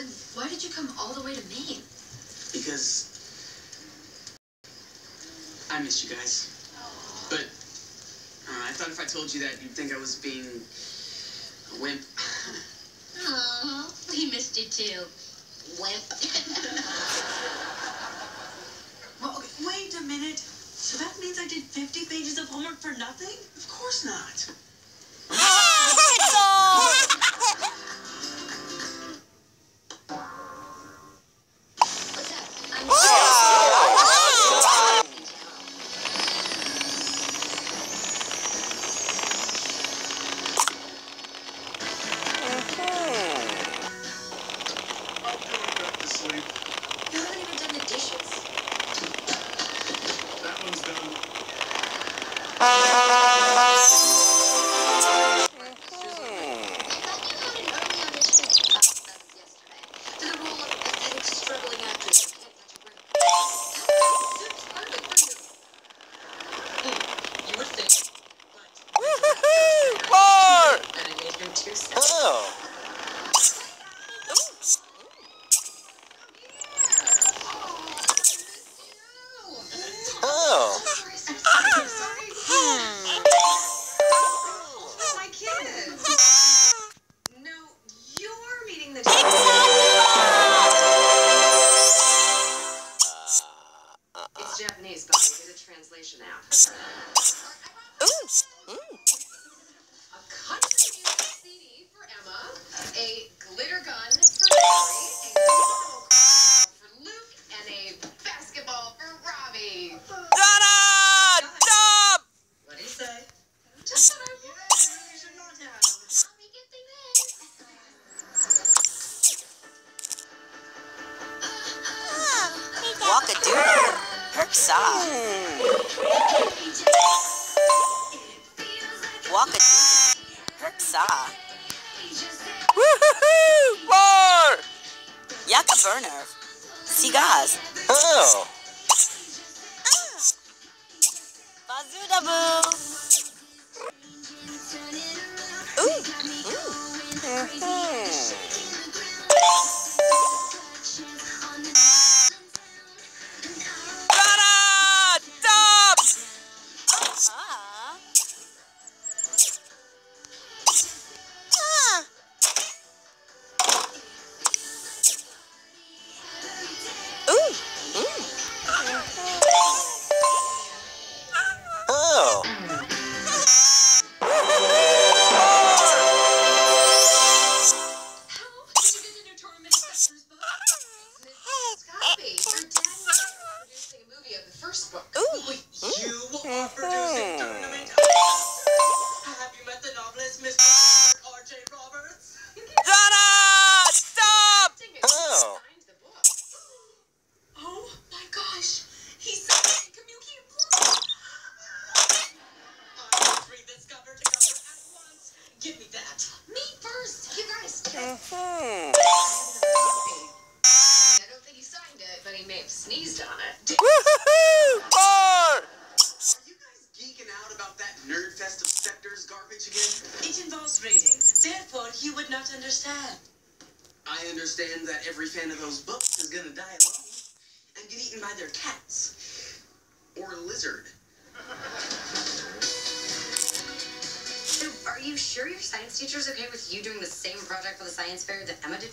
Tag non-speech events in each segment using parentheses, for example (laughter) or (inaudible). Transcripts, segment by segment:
Then why did you come all the way to Maine? Because I missed you guys. But uh, I thought if I told you that, you'd think I was being a wimp. Oh, we missed you too. Wimp. (laughs) Well, okay, wait a minute. So that means I did 50 pages of homework for nothing? Of course not.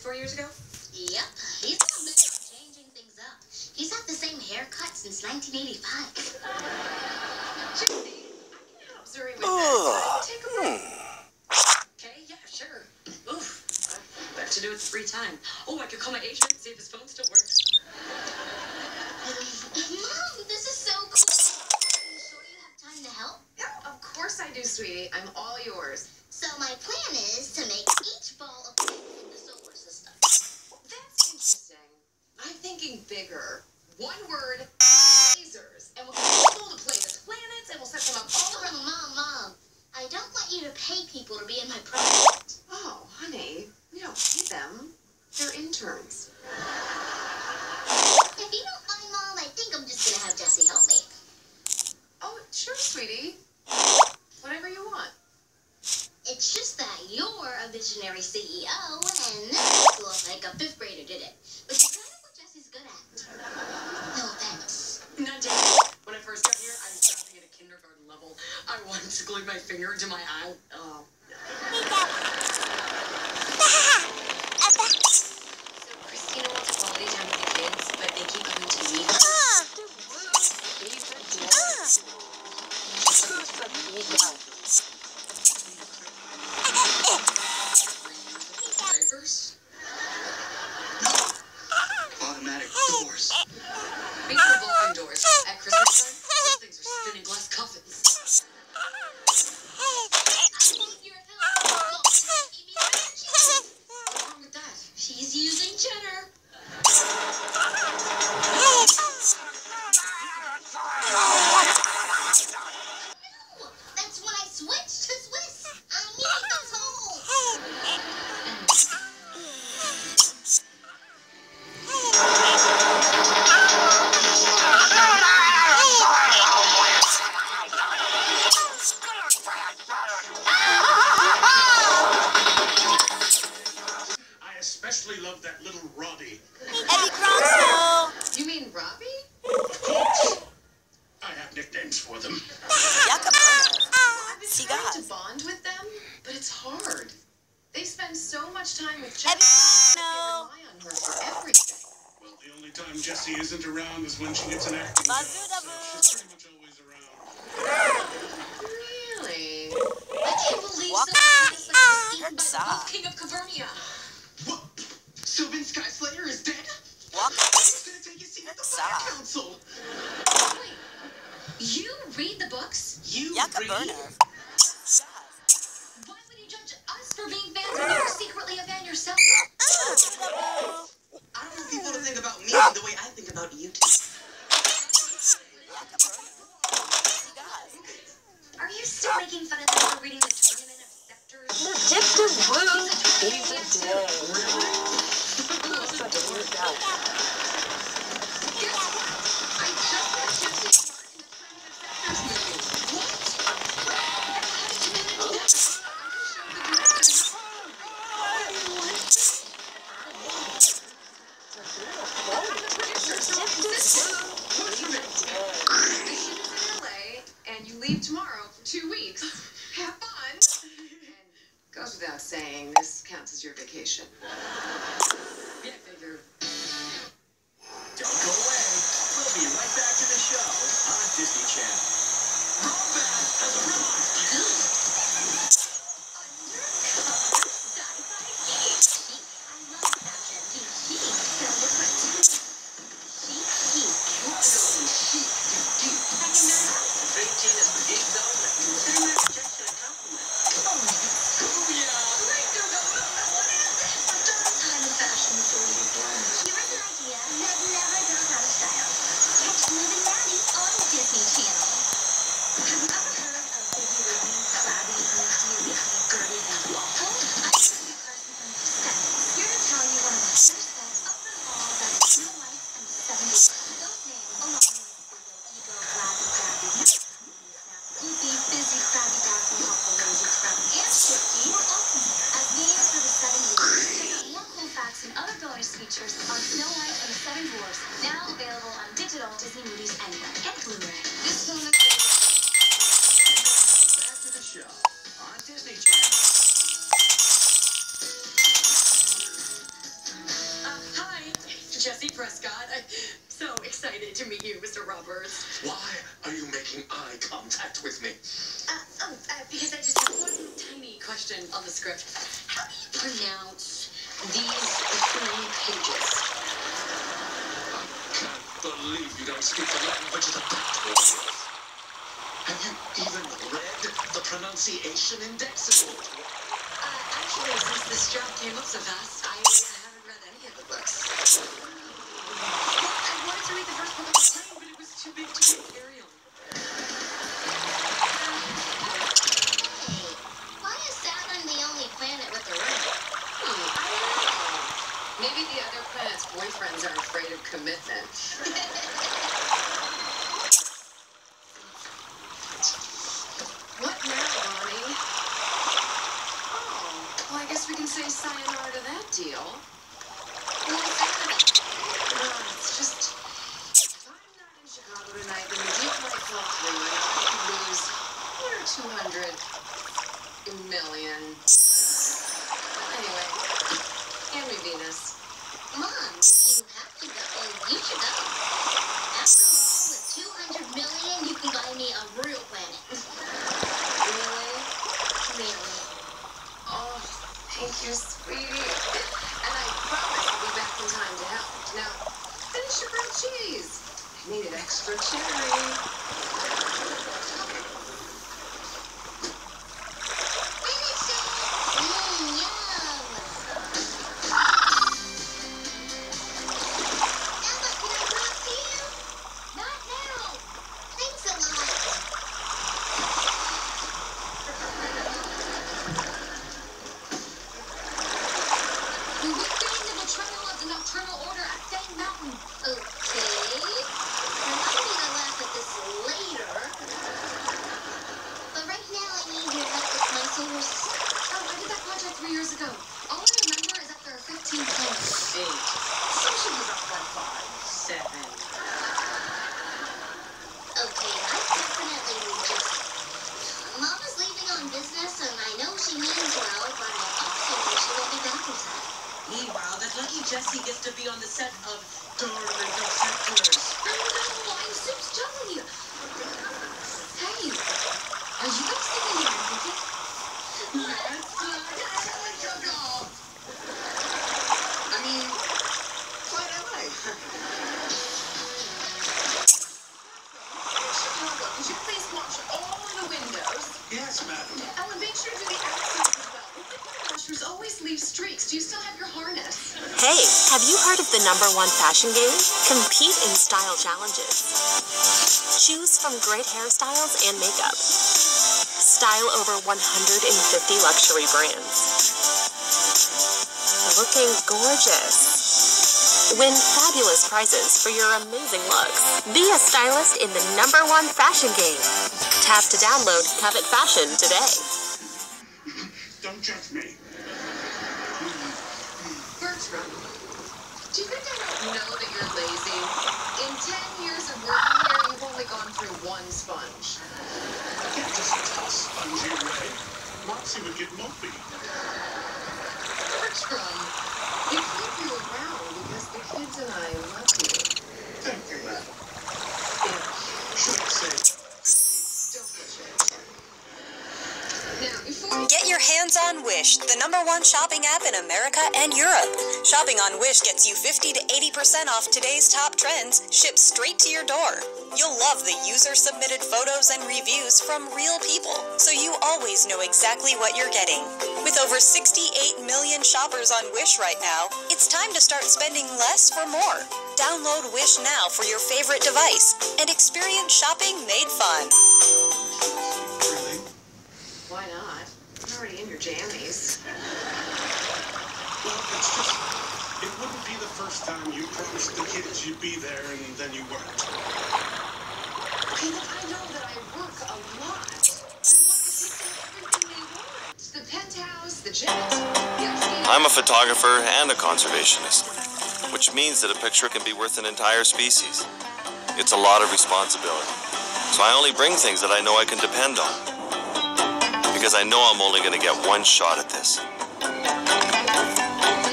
Four years ago? Yep, he's not big on changing things up. He's had the same haircut since 1985. Gypsy, (laughs) I can help Zuri with Ugh. this. Take a break. Okay, yeah, sure. Oof. I have to do it three times. Oh, I could call my agent and see if his phone still works. (laughs) Mom, this is so cool. Are you sure you have time to help? Yeah, of course I do, sweetie. I'm all yours. So my plan is to make each ball a planet in the solar system. That's interesting. I'm thinking bigger. One word, lasers. And we'll control the planets, planets, and we'll set them up all around. Mom, Mom, I don't want you to pay people to be in my project. Oh, honey, we don't pay them. They're interns. If you don't mind, Mom, I think I'm just gonna have Jessie help me. Oh, sure, sweetie. Whatever you want. It's just that you're a visionary CEO and this looks like a fifth Oh, no thanks. Not dating. When I first got here, I was shopping at a kindergarten level. I wanted to glue my finger to my eye. Oh. (laughs) so Christina wants quality time with the kids, but they keep coming to me. I can't believe Walk- someone was like by the Herzog. Wolf King of Cavernia. What? Sylvan Sky Slayer is dead? Walk. Who's gonna take his seat at the Fire Council? Wait, you read the books? You Yucca read? burner. Why would you judge us for being fans when you're secretly a fan yourself? I don't want people to think about me the way I think about you two. Yucca burner. See, guys. Still making fun the Tournament saves the day. Guess speak the language of the backwards. Have you even read the pronunciation index? Uh, actually, since this job came up so fast, I haven't read any of the books. I wanted to read the first book on the plane, but it was too big to carry on. Why is Saturn the only planet with a ring? Hmm, I don't know. Maybe the other planet's boyfriends are afraid of commitment. (laughs) wouldn't say sayonara to that deal. No, it's just, if I'm not in Chicago tonight, then the deal give myself room. I could lose one or two hundred million. Harness? Hey, have you heard of the number one fashion game? Compete in style challenges. Choose from great hairstyles and makeup. Style over 150 luxury brands. Looking gorgeous. Win fabulous prizes for your amazing looks. Be a stylist in the number one fashion game. Tap to download Covet Fashion today. Don't judge me. Bertram, do you think I don't know that you're lazy? In 10 years of working here, you've only gone through one sponge. Can't just toss spongy away. Eh? Moxie would get mopey. Bertram, we keep you around because the kids and I love you. Thank you, madam. Yeah, Should I say, don't push it. Now, before we Get your hands on Wish, the number one shopping app in America and Europe. Shopping on Wish gets you 50 to 80% off today's top trends, shipped straight to your door. You'll love the user submitted photos and reviews from real people, so you always know exactly what you're getting. With over 68 million shoppers on Wish right now, it's time to start spending less for more. Download Wish now for your favorite device and experience shopping made fun. Your jammies. Well, it's just, it wouldn't be the first time you promised the kids you'd be there and then you weren't. Okay, look, I know that I work a lot. But I want the kids to have everything they want. The penthouse, the jet, the I'm a photographer and a conservationist, which means that a picture can be worth an entire species. It's a lot of responsibility. So I only bring things that I know I can depend on. Because I know I'm only going to get one shot at this.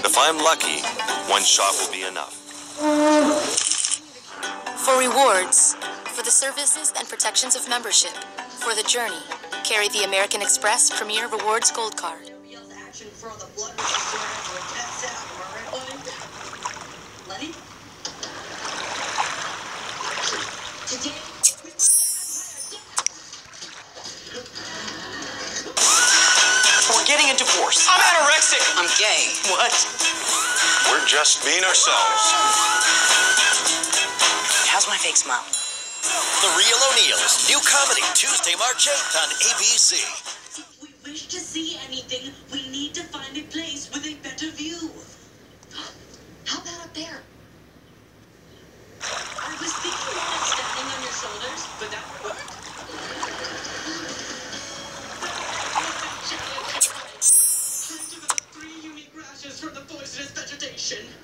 If I'm lucky, one shot will be enough. For rewards, for the services and protections of membership, for the journey, carry the American Express Premier Rewards Gold Card. Getting a divorce. I'm anorexic. I'm gay. What? We're just being ourselves. How's my fake smile? The Real O'Neals, new comedy, Tuesday, March 8th on ABC. If we wish to see anything, we need to find a place with a better view. How about up there? I was thinking more of standing on your shoulders, but that would work. Time to develop three unique rashes from the poisonous vegetation.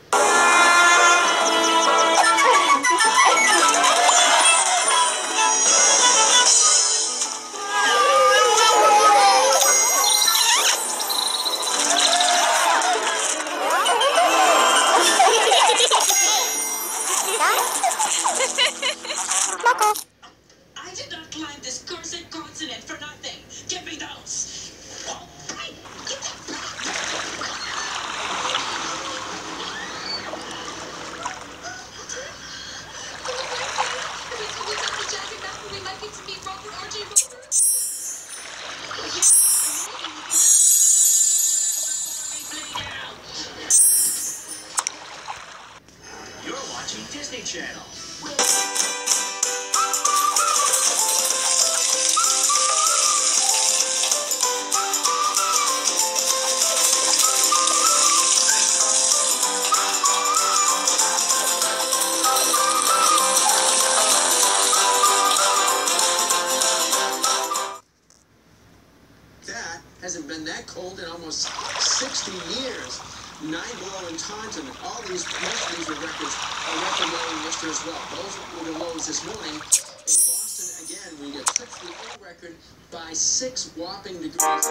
Almost 60 years. Nine below in Taunton. All these, most of these were records are record low Worcester as well. Those were the lows this morning. In Boston, again, we eclipsed the old record by six whopping degrees.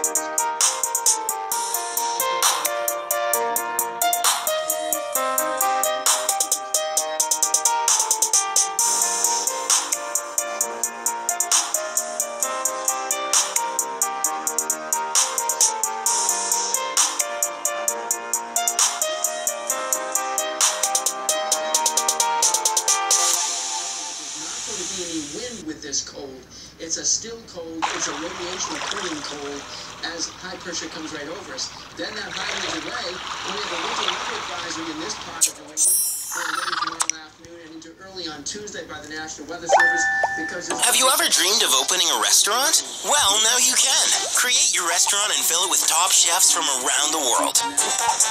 Pressure comes right over us. Then that high moves away, and we have a winter weather advisory in this part of New England for late tomorrow afternoon and into early on Tuesday by the National Weather Service because Have you ever dreamed of opening a restaurant? Well, now you can. Create your restaurant and fill it with top chefs from around the world.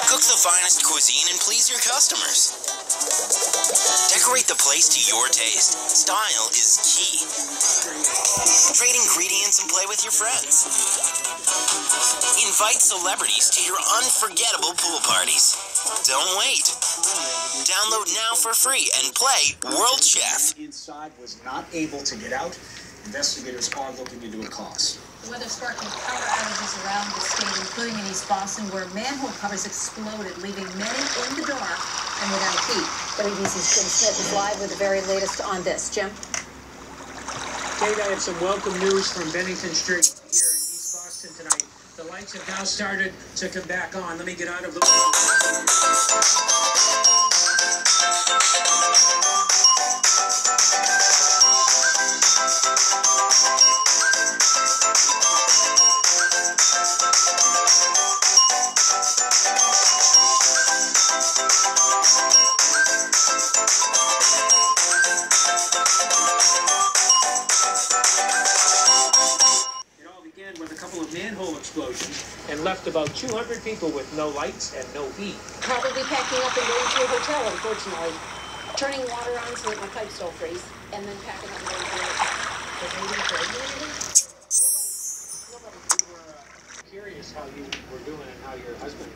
Cook the finest cuisine and please your customers. Decorate the place to your taste. Style is key. Trade ingredients and play with your friends. Invite celebrities to your unforgettable pool parties. Don't wait. Download now for free and play World Chef. Inside was not able to get out. Investigators are looking into a cause. The weather sparking power outages around the state, including in East Boston, where manhole covers exploded, leaving many in the dark and without heat. WBZ's Jim Smith is live with the very latest on this. Jim? Kate, I have some welcome news from Bennington Street here in East Boston tonight. The lights have now started to come back on. Let me get out of the. It left about 200 people with no lights and no heat. Probably packing up and going to a hotel, unfortunately. Turning water on so that my pipes don't freeze, and then packing up and going to a hotel uh, Curious how you were doing and how your husband.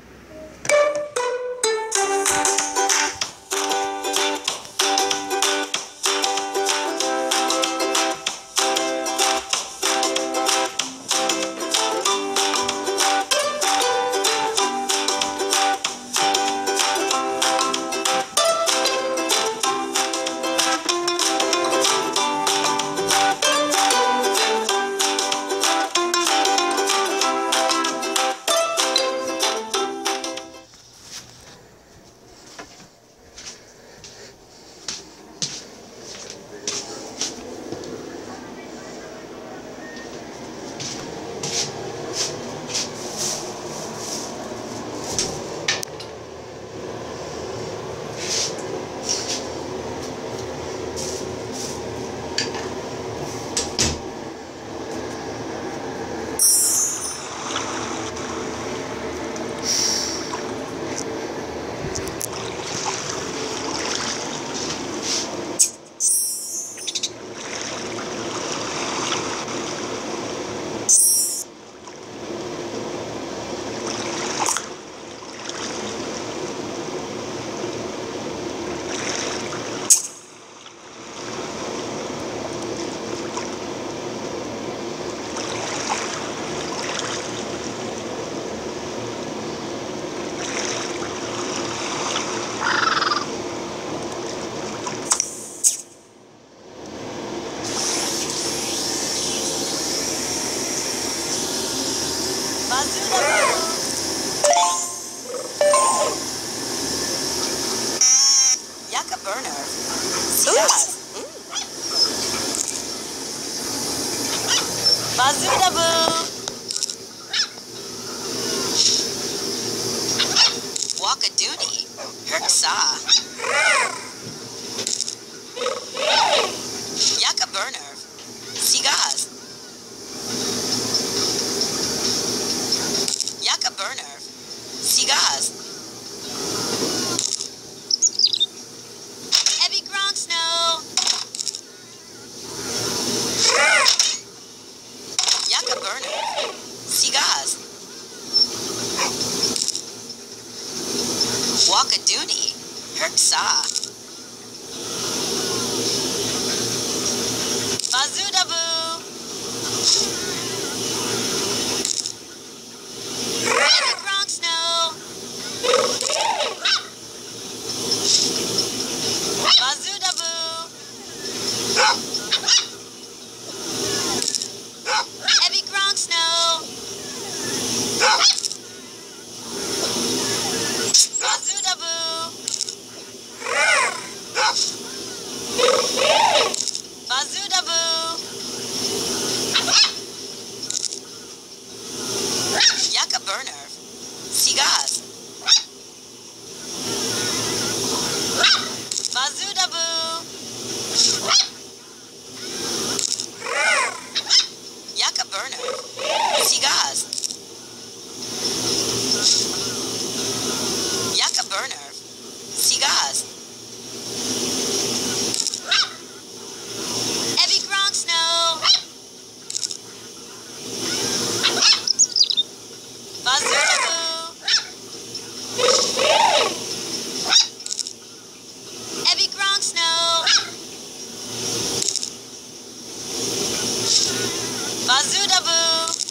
Bazoodabu.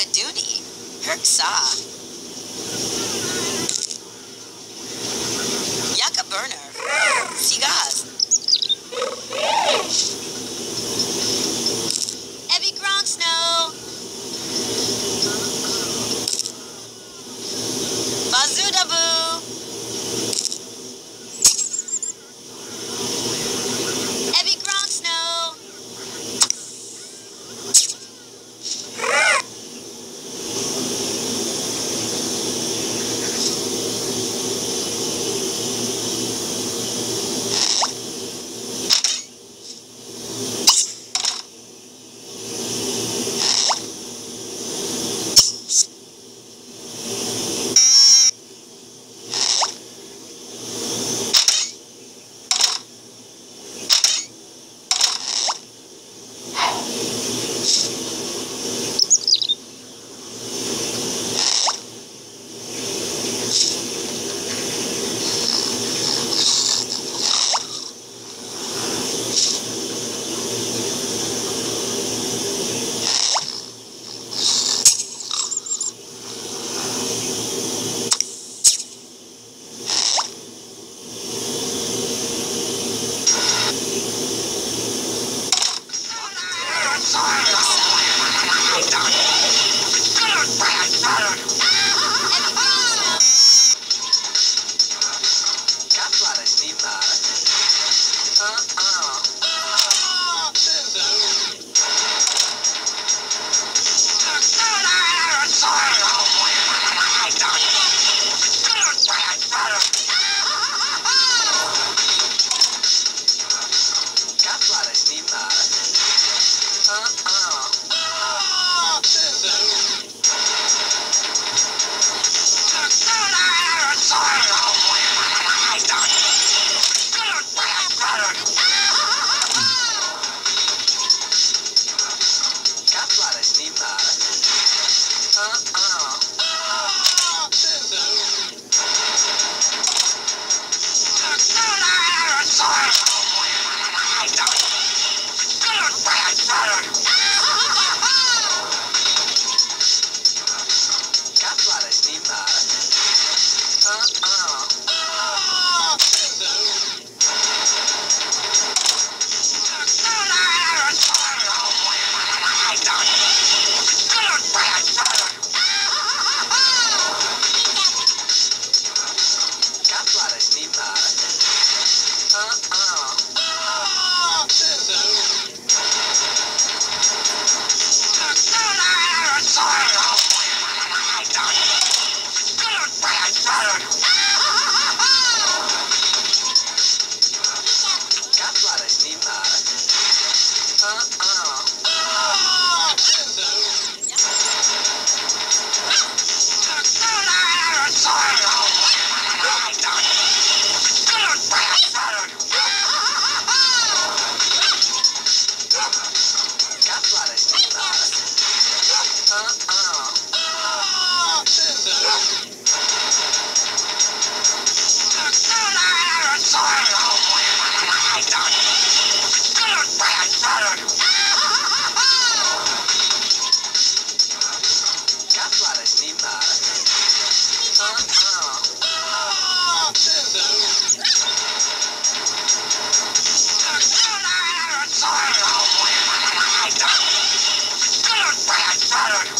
Wakaduni. Herksa. Yucca Fire!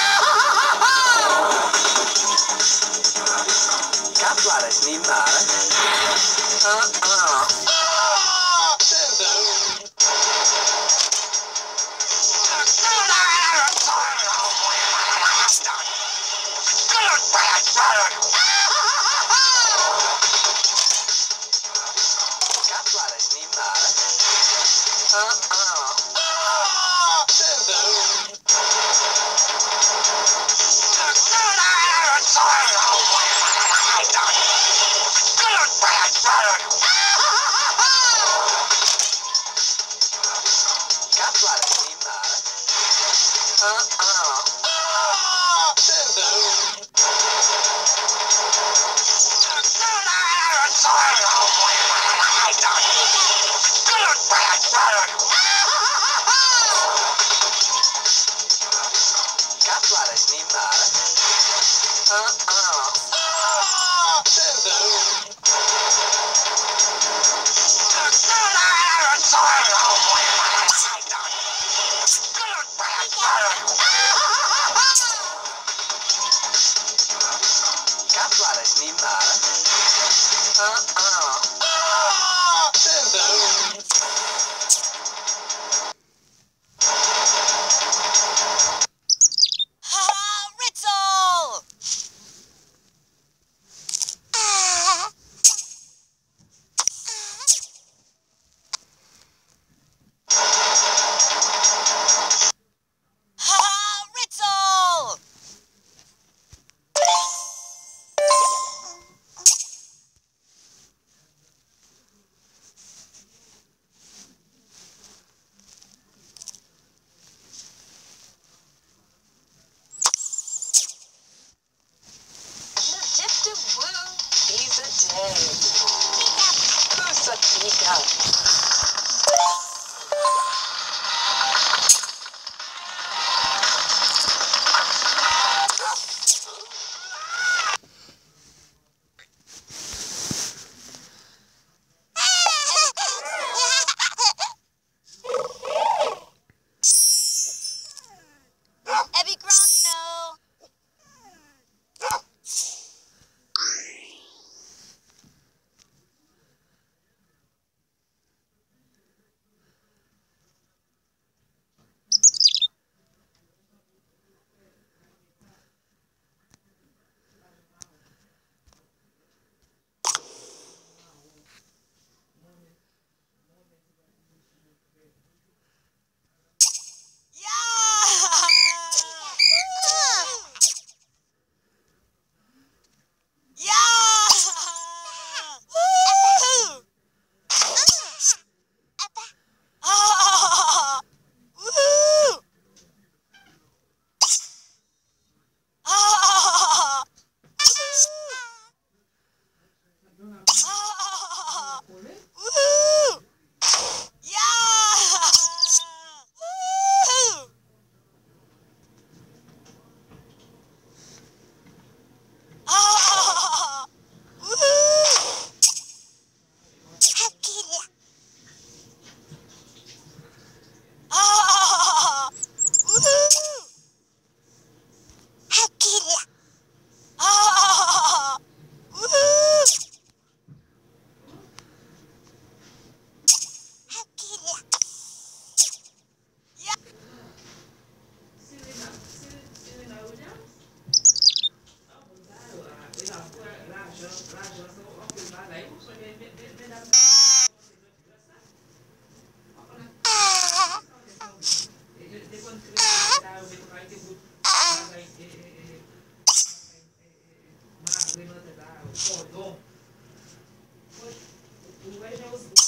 Claro, es mi situations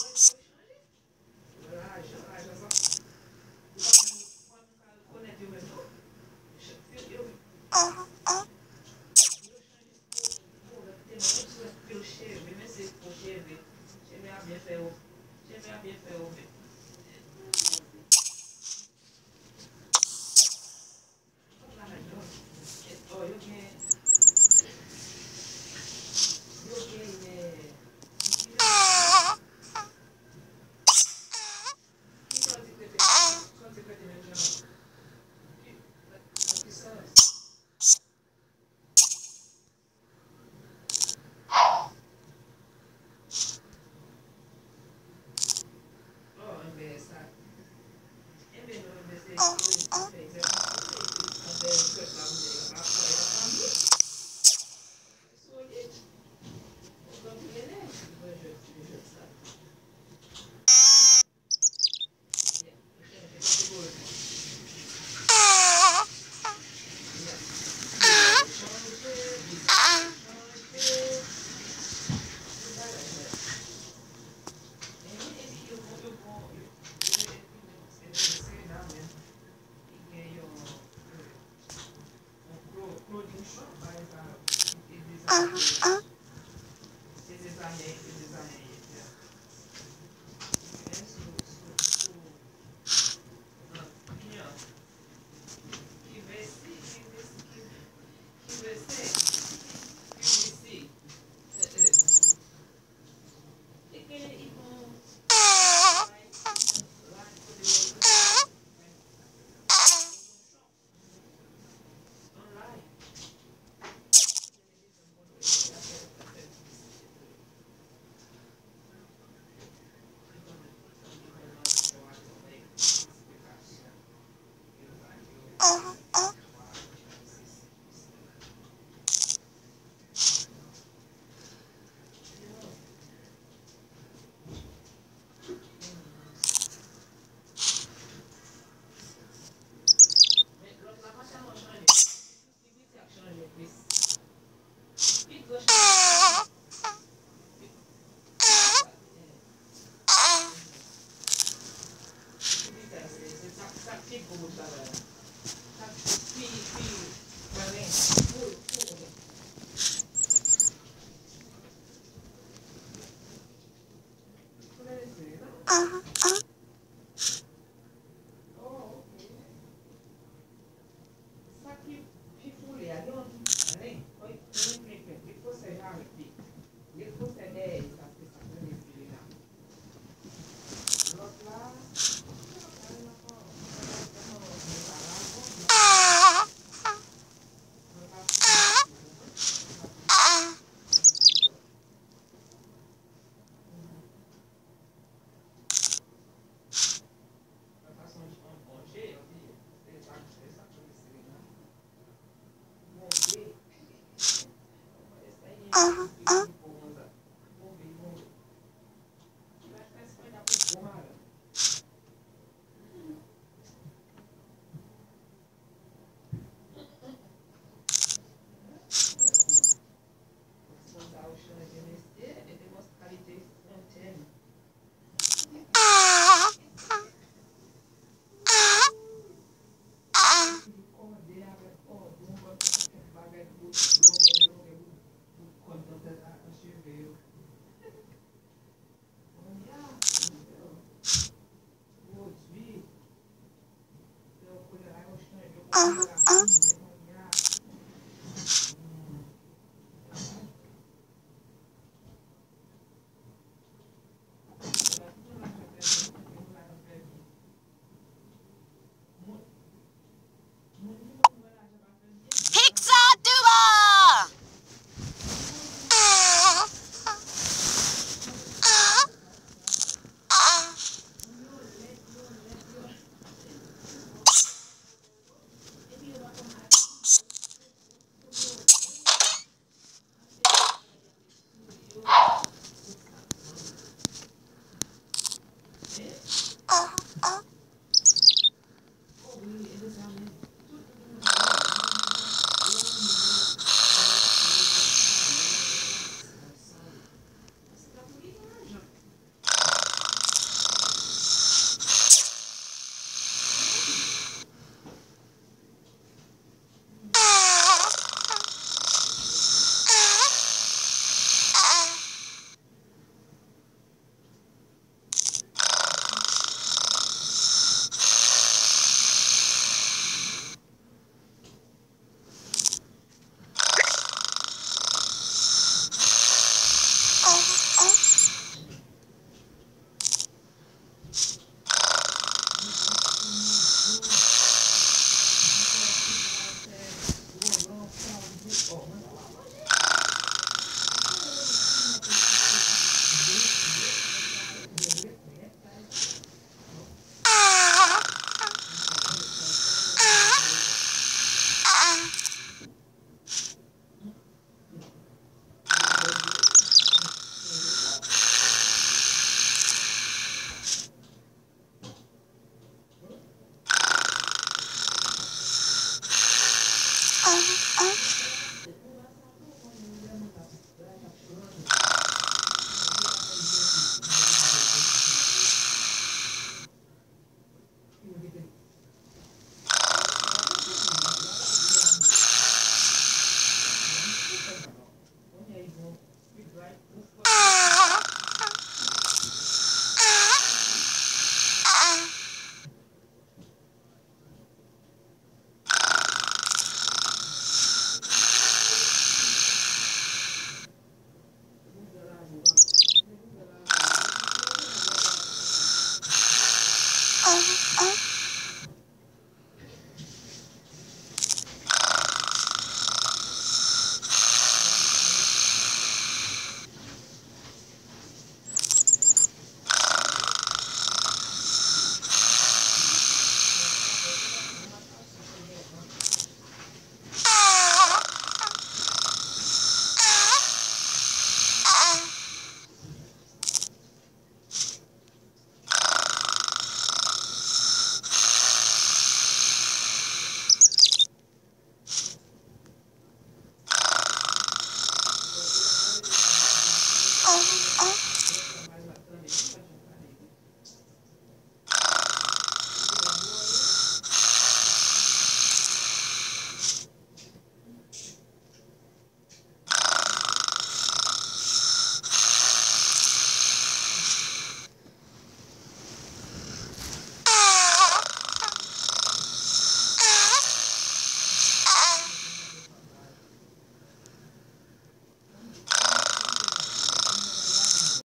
啊啊！